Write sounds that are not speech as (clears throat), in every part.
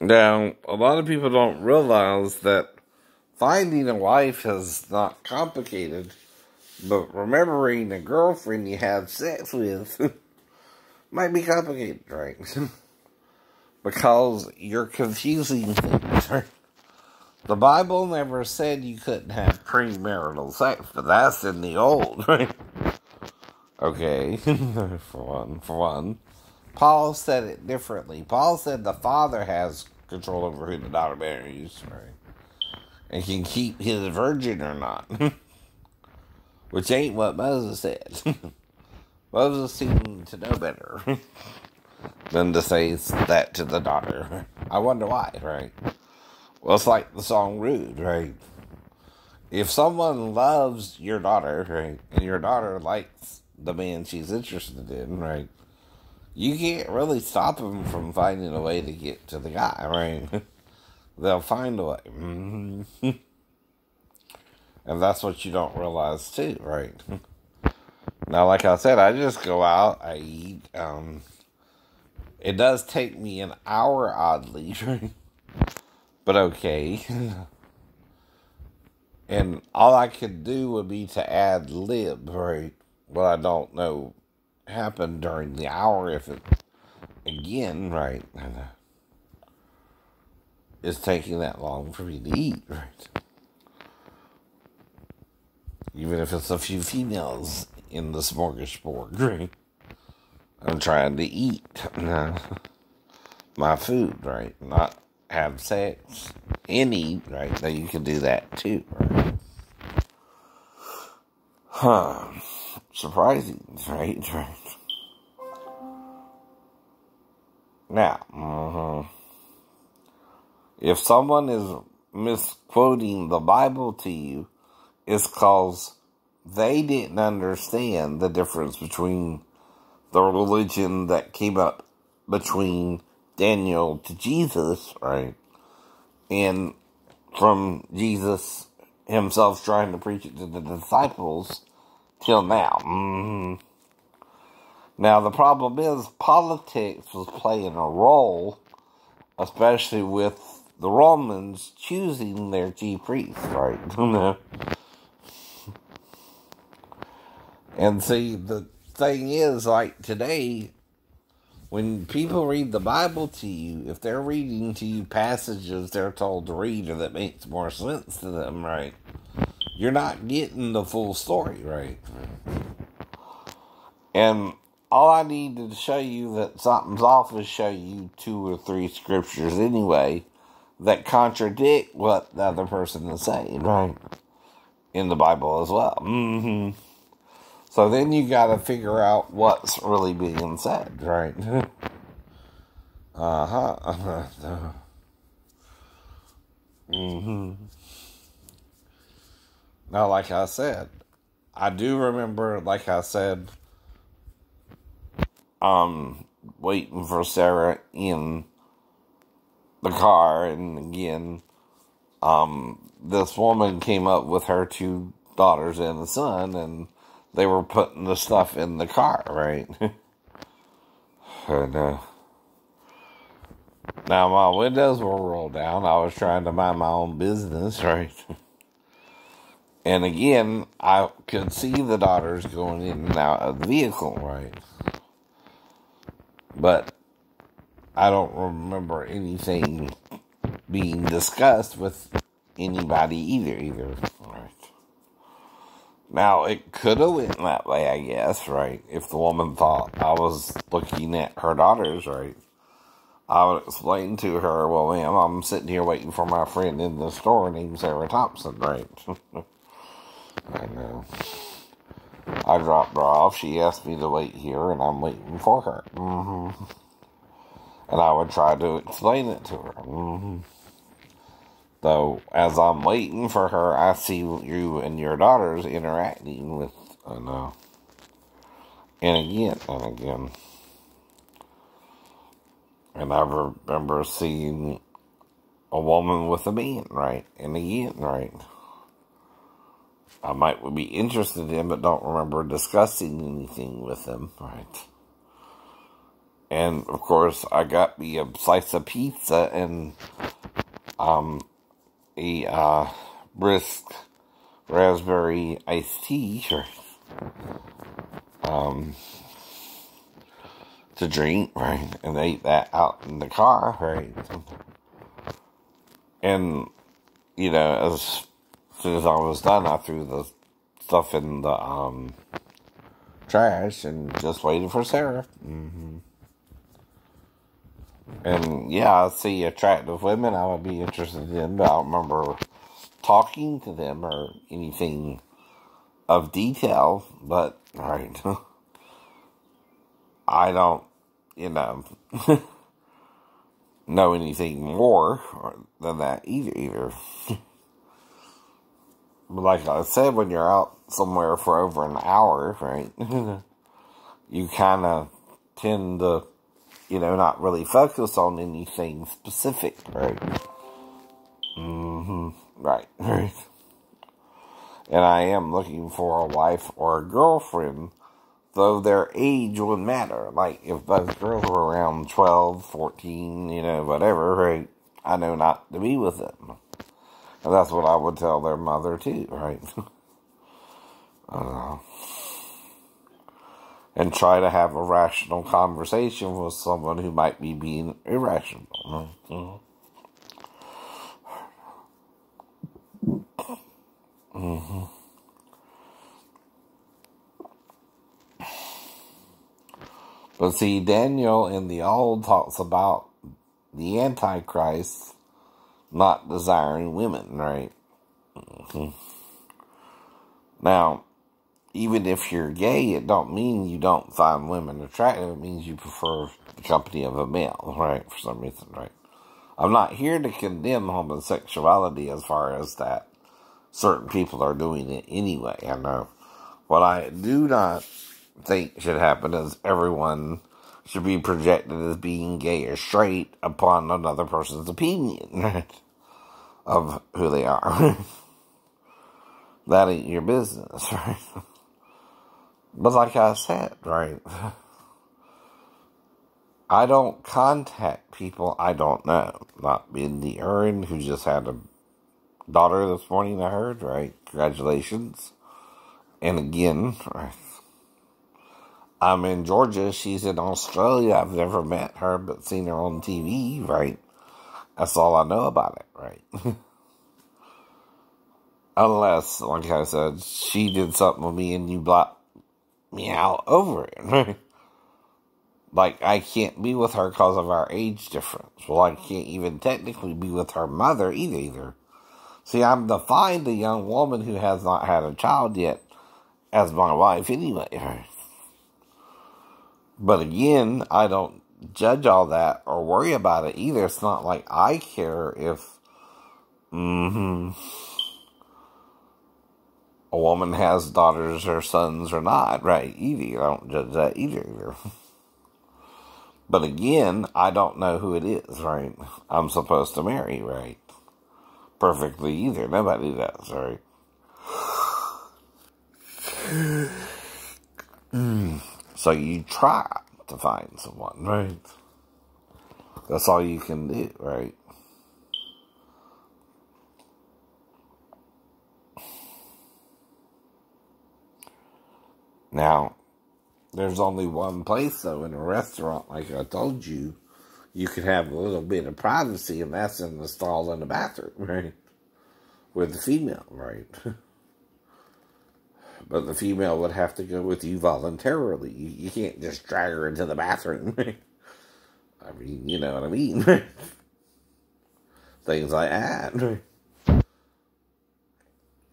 Now, a lot of people don't realize that finding a wife is not complicated, but remembering a girlfriend you had sex with (laughs) might be complicated, right? (laughs) because you're confusing things? The Bible never said you couldn't have premarital sex, but that's in the old, (laughs) right? Okay, for one, for one. Paul said it differently. Paul said the father has control over who the daughter marries, right? And can keep his virgin or not. (laughs) Which ain't what Moses said. (laughs) Moses seemed to know better (laughs) than to say that to the daughter. I wonder why, right? Well, it's like the song Rude, right? If someone loves your daughter, right, and your daughter likes the man she's interested in, right, you can't really stop them from finding a way to get to the guy, right? (laughs) They'll find a way. (laughs) And that's what you don't realize, too, right? (laughs) now, like I said, I just go out, I eat. Um, it does take me an hour, oddly, but okay. and all I could do would be to add lib, right? But I don't know happen during the hour if it again right (laughs) is taking that long for me to eat right even if it's a few females in the smorgasbord right i'm trying to eat (laughs) my food right not have sex eat right now you can do that too right huh surprising, right? Right. Now, uh-huh. if someone is misquoting the Bible to you, it's because they didn't understand the difference between the religion that came up between Daniel to Jesus, right? And from Jesus himself trying to preach it to the disciples till now. Mm-hmm. Now, the problem is politics was playing a role, especially with the Romans choosing their chief priest, right? (laughs) and see, the thing is, like today, when people read the Bible to you, if they're reading to you passages they're told to read or that makes more sense to them, right? You're not getting the full story, right? And all I need to show you that something's off is show you two or three scriptures anyway that contradict what the other person is saying, right? In the Bible as well. Mm-hmm. So then you got to figure out what's really being said, right? (laughs) uh huh. (laughs) mm-hmm. Now, like I said, I do remember, like I said, um, waiting for Sarah in the car, and again, um, this woman came up with her two daughters and a son, and they were putting the stuff in the car, right? (laughs) and, uh, now my windows were rolled down. I was trying to mind my own business, (laughs) right? And again, I could see the daughters going in and out of the vehicle, right? But I don't remember anything being discussed with anybody either, either. Right. Now, it could have went that way, I guess, right? If the woman thought I was looking at her daughters, right? I would explain to her, well, ma'am, I'm sitting here waiting for my friend in the store named Sarah Thompson, right? (laughs) I know. I dropped her off. She asked me to wait here, and I'm waiting for her. Mm-hmm. And I would try to explain it to her. Mm-hmm. Though, as I'm waiting for her, I see you and your daughters interacting with, I know. And again, and again. And I remember seeing a woman with a man, right? And again, right? I might be interested in, but don't remember discussing anything with them, right? And of course, I got me a slice of pizza and um, a uh, brisk raspberry iced tea um, to drink, right? And they ate that out in the car, right? And, you know, as soon as I was done, I threw the stuff in the um, trash and just waited for Sarah. Mm-hmm. And yeah, I see attractive women I would be interested in, but I don't remember talking to them or anything of detail. But, right, (laughs) I don't, you know, (laughs) know anything more than that either. either. (laughs) like I said, when you're out somewhere for over an hour, right, (laughs) you kind of tend to you know, not really focus on anything specific, right? Mm-hmm. Right, right. (laughs) And I am looking for a wife or a girlfriend, though their age would matter. Like, if both girls were around 12, 14, you know, whatever, right? I know not to be with them. And that's what I would tell their mother, too, right? Know (laughs) and try to have a rational conversation with someone who might be being irrational. Mm-hmm. But see, Daniel in the Old talks about the Antichrist not desiring women, right? Mm-hmm. Now, even if you're gay, it don't mean you don't find women attractive. It means you prefer the company of a male, right? For some reason, right? I'm not here to condemn homosexuality as far as that certain people are doing it anyway. I know. What I do not think should happen is everyone should be projected as being gay or straight upon another person's opinion (laughs) of who they are. (laughs) that ain't your business, (laughs) right? But like I said, right, I don't contact people I don't know. Not Mindy Earn, who just had a daughter this morning, I heard, right? Congratulations. And again, right, I'm in Georgia. She's in Australia. I've never met her, but seen her on TV, right? That's all I know about it, right? (laughs) Unless, like I said, she did something with me and you blocked me out over it. (laughs) right? like, I can't be with her because of our age difference. Well, I can't even technically be with her mother either. either. See, I'm defined a young woman who has not had a child yet as my wife anyway. But again, I don't judge all that or worry about it either. It's not like I care if. Mm-hmm a woman has daughters or sons or not, right? Either. I don't judge that either. either. But again, I don't know who it is, right? I'm supposed to marry, right? Perfectly either. Nobody does, right? (sighs) so you try to find someone, right? That's all you can do, right? Now, there's only one place though in a restaurant, like I told you, you could have a little bit of privacy, and that's in the stall in the bathroom, (laughs) right? With the female, right? (laughs) but the female would have to go with you voluntarily. You, you can't just drag her into the bathroom. (laughs) I mean, you know what I mean? (laughs) Things like that.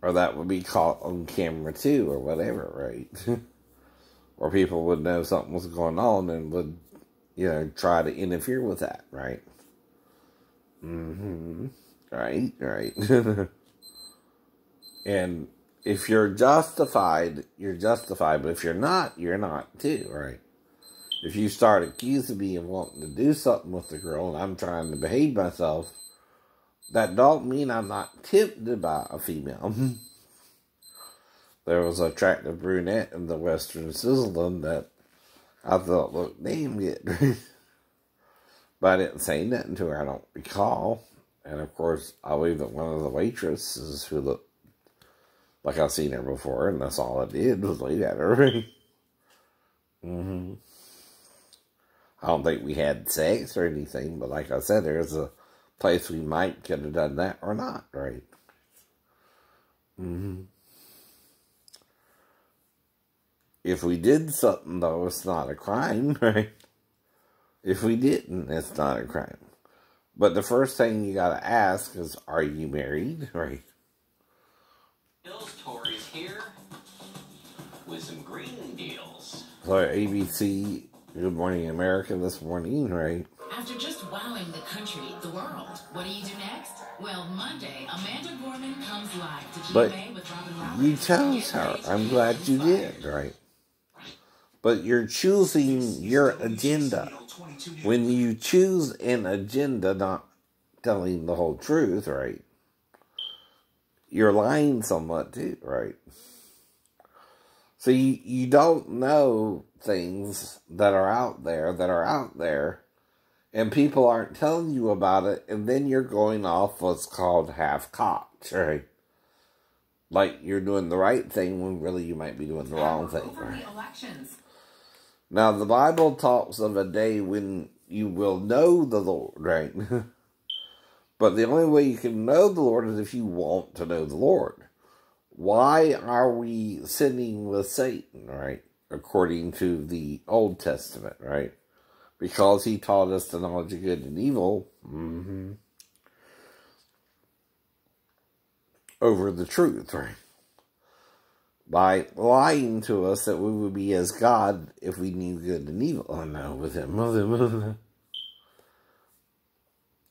Or that would be caught on camera too, or whatever, right? (laughs) or people would know something was going on and would, you know, try to interfere with that, right? Mm-hmm. Right, right. and if you're justified, you're justified, but if you're not, you're not too, right? If you start accusing me of wanting to do something with the girl and I'm trying to behave myself, that don't mean I'm not tempted by a female. (laughs) there was an attractive brunette in the Western Sizzlin that I thought, look, damn good. (laughs) but I didn't say nothing to her, I don't recall. And of course, I believe that one of the waitresses who looked like I've seen her before, and that's all I did was look at her. mm-hmm. I don't think we had sex or anything, but like I said, there's a place we might could have done that or not, right? Mm-hmm. If we did something, though, it's not a crime, (laughs) right? If we didn't, it's not a crime. But the first thing you got to ask is, are you married, (laughs) right? Bill's Tories here with some green deals. So ABC, Good Morning America this morning, right? After just wowing the country, the world, what do you do next? Well, Monday, Amanda Gorman comes live to GMA But with Robin Roberts. You chose Get her. I'm glad you did, right? But you're choosing your agenda. When you choose an agenda, not telling the whole truth, right? You're lying somewhat too, right? So you, you don't know things that are out there that are out there, and people aren't telling you about it, and then you're going off what's called half cocked, right? Like you're doing the right thing when really you might be doing the wrong thing, Over right? the elections. Now, the Bible talks of a day when you will know the Lord, right? (laughs) but the only way you can know the Lord is if you want to know the Lord. Why are we sinning with Satan, right? According to the Old Testament, right? Because he taught us the knowledge of good and evil hmm over the truth, right? by lying to us that we would be as God if we knew good and evil. Oh no, with him. (laughs)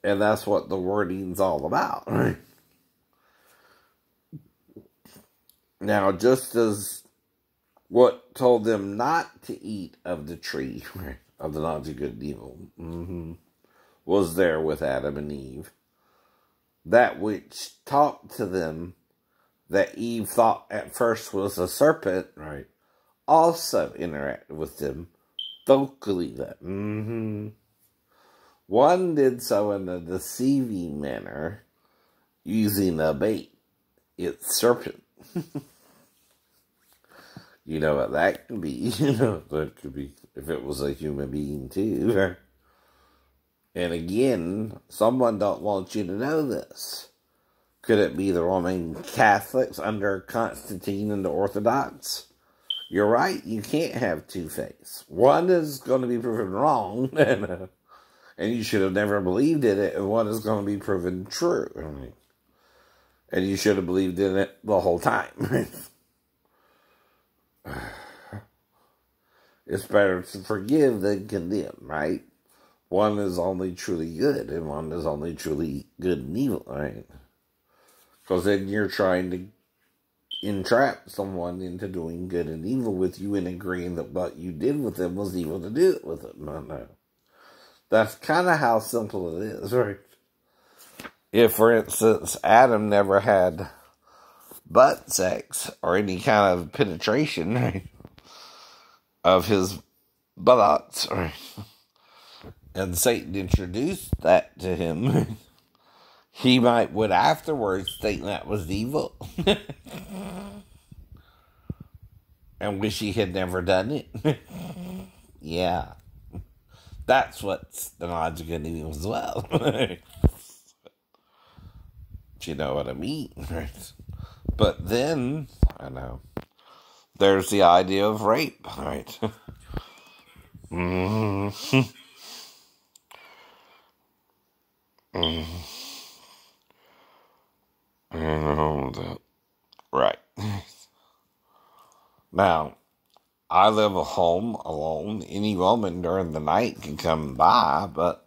And that's what the wording's all about, right? (clears throat) Now, just as what told them not to eat of the tree right, (laughs) of the knowledge of good and evil hmm was there with Adam and Eve, that which talked to them that Eve thought at first was a serpent, right, also interacted with them vocally. That mm-hmm. One did so in a deceiving manner, using a bait, its serpent. (laughs) you know what that could be? (laughs) You know that could be if it was a human being too. (laughs) And again, someone don't want you to know this. Could it be the Roman Catholics under Constantine and the Orthodox? You're right, you can't have two faiths. One is going to be proven wrong, and, uh, and you should have never believed in it, and one is going to be proven true. And you should have believed in it the whole time. (sighs) it's better to forgive than condemn, right? One is only truly good, and one is only truly good and evil, right? Because then you're trying to entrap someone into doing good and evil with you and agreeing that what you did with them was evil to do it with them. No, no. That's kind of how simple it is, right? If, for instance, Adam never had butt sex or any kind of penetration right, (laughs) of his buttocks, right, (laughs) and Satan introduced that to him, (laughs) he might would afterwards think that was evil and wish he had never done it. yeah. That's what the good and as well. Do (laughs) you know what I mean, right? But then, I know, there's the idea of rape, right? (laughs) mm know that. Right. (laughs) Now, I live at home alone. Any woman during the night can come by, but,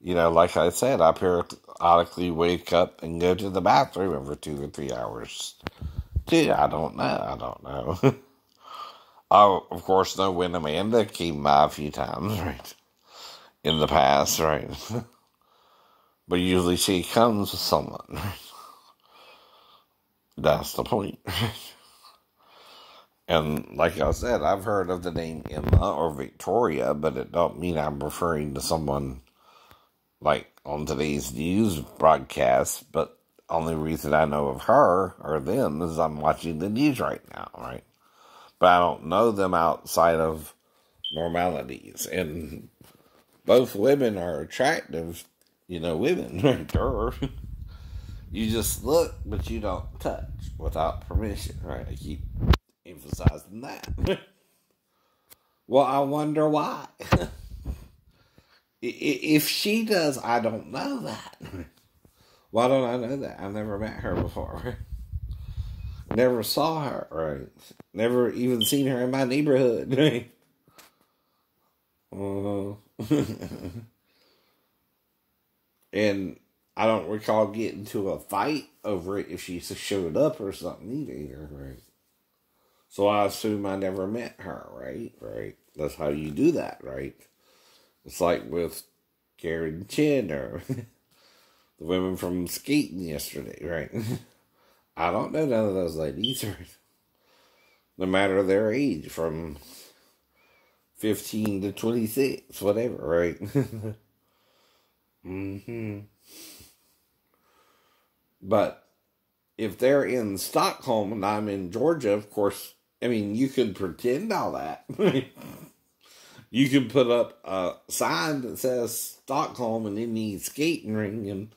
you know, like I said, I periodically wake up and go to the bathroom every two or three hours. Gee, I don't know. I don't know. I, (laughs) oh, of course, know when Amanda came by a few times, (laughs) right? In the past, right? (laughs) but usually she comes with someone. That's the point. And like I said, I've heard of the name Emma or Victoria, but it don't mean I'm referring to someone like on today's news broadcast. But only reason I know of her or them is I'm watching the news right now, right? But I don't know them outside of normalities. And both women are attractive, you know, women, (laughs) you just look, but you don't touch without permission, right? I keep than that. (laughs) well, I wonder why. (laughs) if she does, I don't know that. (laughs) Why don't I know that? I've never met her before. Never saw her, right? Never even seen her in my neighborhood. uh, and I don't recall getting to a fight over it if she showed up or something either, right? So I assume I never met her, right? Right. That's how you do that, right? It's like with Karen Chen or (laughs) the women from skating yesterday, right? (laughs) I don't know none of those ladies, (laughs) right? No matter their age, from 15 to 26, whatever, right? mm-hmm. But if they're in Stockholm and I'm in Georgia, of course, I mean, you could pretend all that. (laughs) you could put up a sign that says Stockholm and then the skating ring, and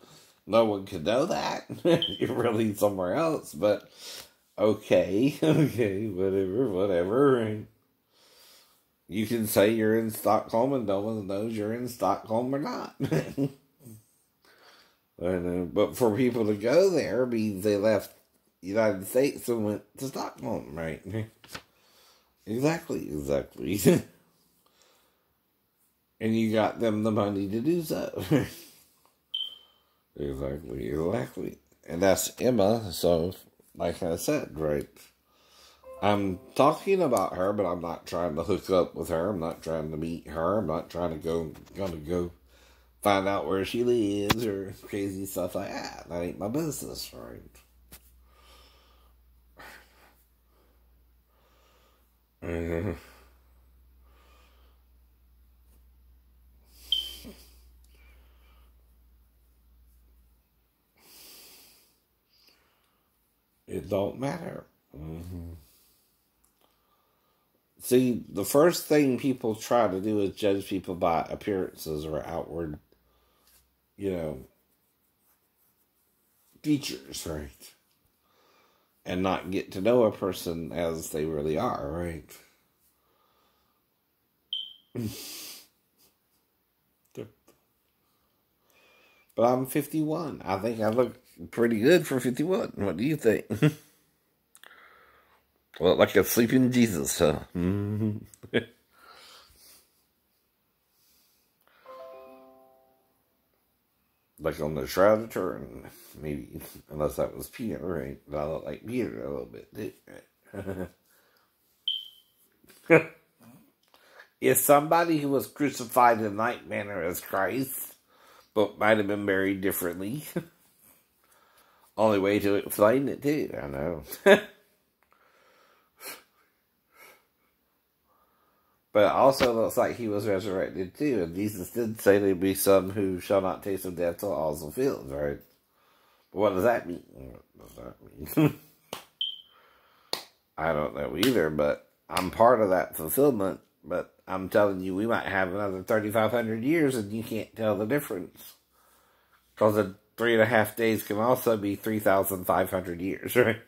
no one could know that. (laughs) You're really somewhere else, but okay, (laughs) okay, whatever, whatever. You can say you're in Stockholm and no one knows you're in Stockholm or not. and, uh, but for people to go there means they left United States and went to Stockholm, right? (laughs) exactly, exactly. (laughs) and you got them the money to do so. (laughs) exactly, exactly. And that's Emma, so like I said, right? I'm talking about her, but I'm not trying to hook up with her. I'm not trying to meet her. I'm not trying to go gonna go find out where she lives or crazy stuff like that. That ain't my business, right? Mm-hmm. It don't matter. Mm-hmm. See, the first thing people try to do is judge people by appearances or outward, you know, features, right? And not get to know a person as they really are, right? (laughs) but I'm 51. I think I look pretty good for 51. What do you think? (laughs) well, like a sleeping Jesus, huh? (laughs) like on the Shroud of Turin, maybe, (laughs) unless that was Peter, right? But I like Peter a little bit, is (laughs) somebody who was crucified in like manner as Christ, but might have been buried differently. (laughs) Only way to explain it, too, I know. But also looks like he was resurrected too. And Jesus did say there be some who shall not taste of death till all's fulfilled, right? But what does that mean? What does that mean? (laughs) I don't know either, but I'm part of that fulfillment. But I'm telling you, we might have another 3,500 years and you can't tell the difference. Because the three and a half days can also be 3,500 years, (laughs) right?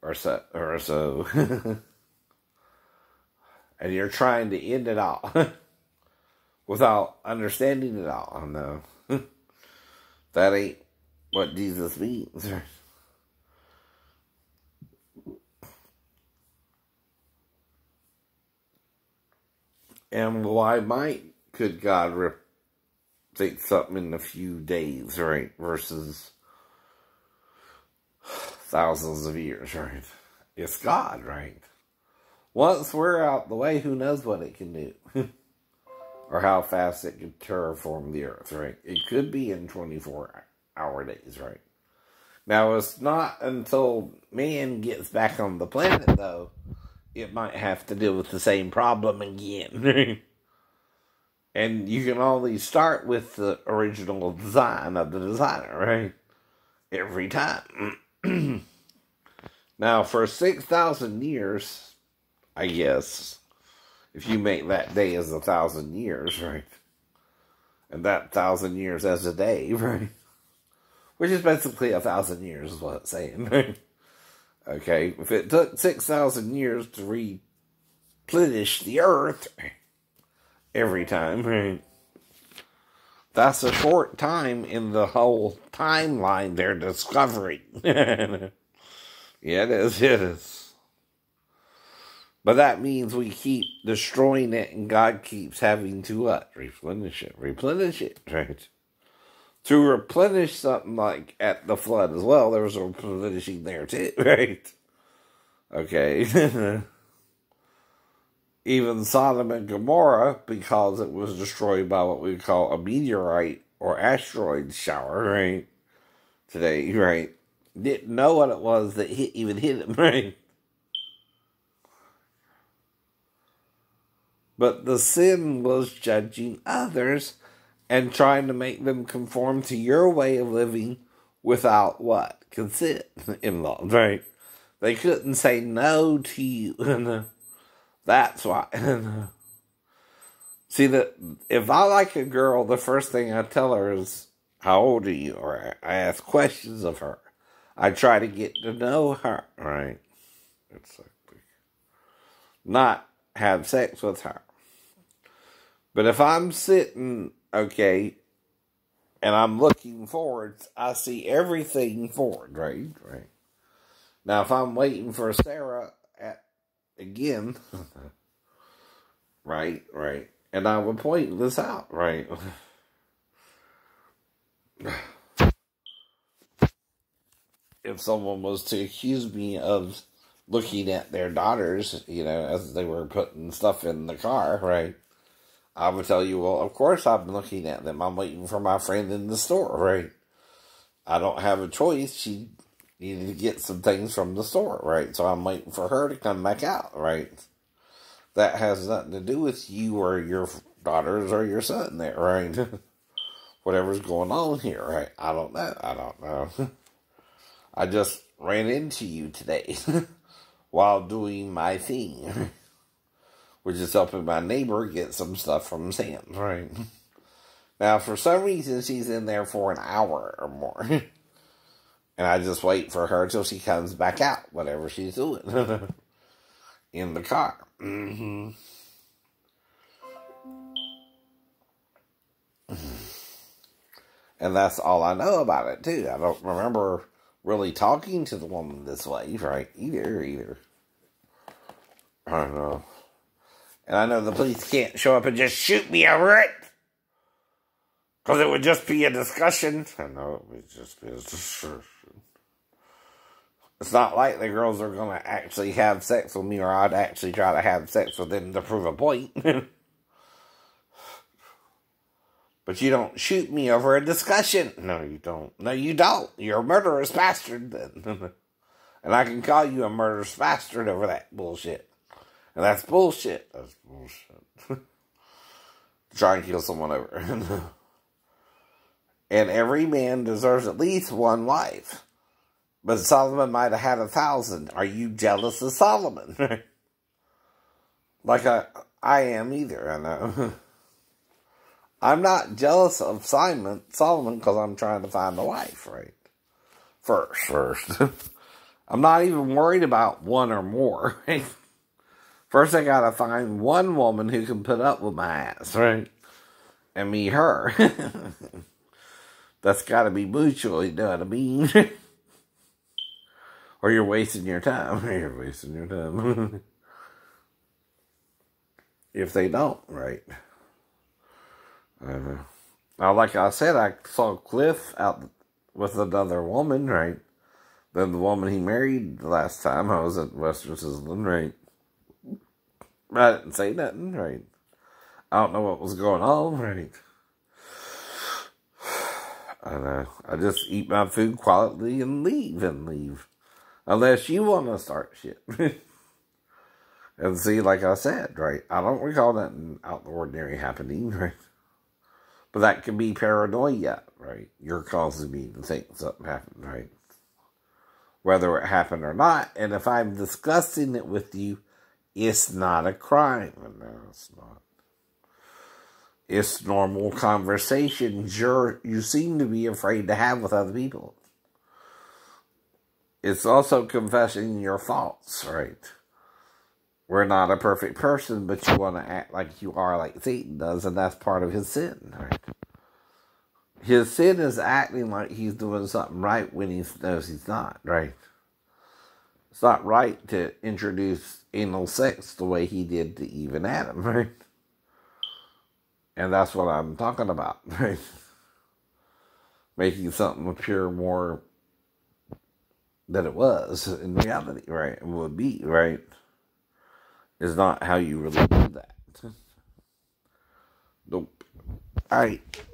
Or so. Or so. (laughs) and you're trying to end it all (laughs) without understanding it all. No, (laughs) that ain't what Jesus means. (laughs) and why might could God rip think something in a few days, right? Versus thousands of years, right? It's God, right? Once we're out the way, who knows what it can do? (laughs) or how fast it can terraform the earth, right? It could be in 24 hour days, right? Now, it's not until man gets back on the planet, though, it might have to deal with the same problem again. (laughs) and you can only start with the original design of the designer, right? Every time. (clears throat) now, for 6,000 years, I guess, if you make that day as a thousand years, (laughs) right? And that thousand years as a day, (laughs) right? Which is basically a thousand years, is what it's saying, (laughs) right? Okay, if it took 6,000 years to replenish the earth every time, right? That's a short time in the whole timeline they're discovering. yeah, it is, it is. But that means we keep destroying it and God keeps having to what? Replenish it. Replenish it, (laughs) right? To replenish something like at the flood as well, there was a replenishing there too, (laughs) right? Okay. (laughs) Even Sodom and Gomorrah, because it was destroyed by what we call a meteorite or asteroid shower, right? Today, right? Didn't know what it was that hit, even hit them, right? But the sin was judging others and trying to make them conform to your way of living without what? Consent involved, right? They couldn't say no to you. (laughs) That's why. (laughs) See, that if I like a girl, the first thing I tell her is, How old are you? Or I ask questions of her. I try to get to know her, right? It's like, not have sex with her. But if I'm sitting, okay, and I'm looking forward, I see everything forward, right? Right. Now, if I'm waiting for Sarah at again, (laughs) right, right, and I would point this out, right. (sighs) if someone was to accuse me of looking at their daughters, you know, as they were putting stuff in the car, right? I would tell you, well, of course I'm looking at them. I'm waiting for my friend in the store, right? I don't have a choice. She needed to get some things from the store, right? So I'm waiting for her to come back out, right? That has nothing to do with you or your daughters or your son there, right? (laughs) Whatever's going on here, right? I don't know. I don't know. (laughs) I just ran into you today (laughs) while doing my thing which is helping my neighbor get some stuff from Sam's, right? Now, for some reason, she's in there for an hour or more. (laughs) and I just wait for her till she comes back out, whatever she's doing (laughs) in the car. Mm-hmm. And that's all I know about it, too. I don't remember really talking to the woman this way, right? Either, either. I don't know. And I know the police can't show up and just shoot me over it. Because it would just be a discussion. I know it would just be a discussion. It's not like the girls are going to actually have sex with me or I'd actually try to have sex with them to prove a point. (laughs) but you don't shoot me over a discussion. No, you don't. No, you don't. You're a murderous bastard then. (laughs) and I can call you a murderous bastard over that bullshit. And that's bullshit. That's bullshit. (laughs) Try and kill someone over. (laughs) and every man deserves at least one wife. But Solomon might have had a thousand. Are you jealous of Solomon? (laughs) like I, I am either, I know. I'm not jealous of Simon, Solomon because I'm trying to find a wife, right? First, first. I'm not even worried about one or more, right? First, I gotta find one woman who can put up with my ass, right? And me, her. (laughs) That's gotta be mutual, you know what I mean? (laughs) or you're wasting your time. (laughs) You're wasting your time. if they don't, right? Uh, now, like I said, I saw Cliff out with another woman, right? Then the woman he married the last time I was at Western Sizzlin, right? I didn't say nothing, right? I don't know what was going on, right? (sighs) I know. Uh, I just eat my food quietly and leave and leave. Unless you want to start shit. (laughs) and see, like I said, right, I don't recall nothing out the ordinary happening, (laughs) right? But that could be paranoia, right? You're causing me to think something happened, right? Whether it happened or not. And if I'm discussing it with you, it's not a crime. No, it's not. It's normal conversations you're, you seem to be afraid to have with other people. It's also confessing your faults, right? We're not a perfect person, but you want to act like you are like Satan does, and that's part of his sin, right? His sin is acting like he's doing something right when he knows he's not, right? It's not right to introduce anal sex the way he did to Eve and Adam, (laughs) right? And that's what I'm talking about, (laughs) right? Making something appear more than it was in reality, right? Would be, right? Is not how you really do that. (laughs) nope. All right.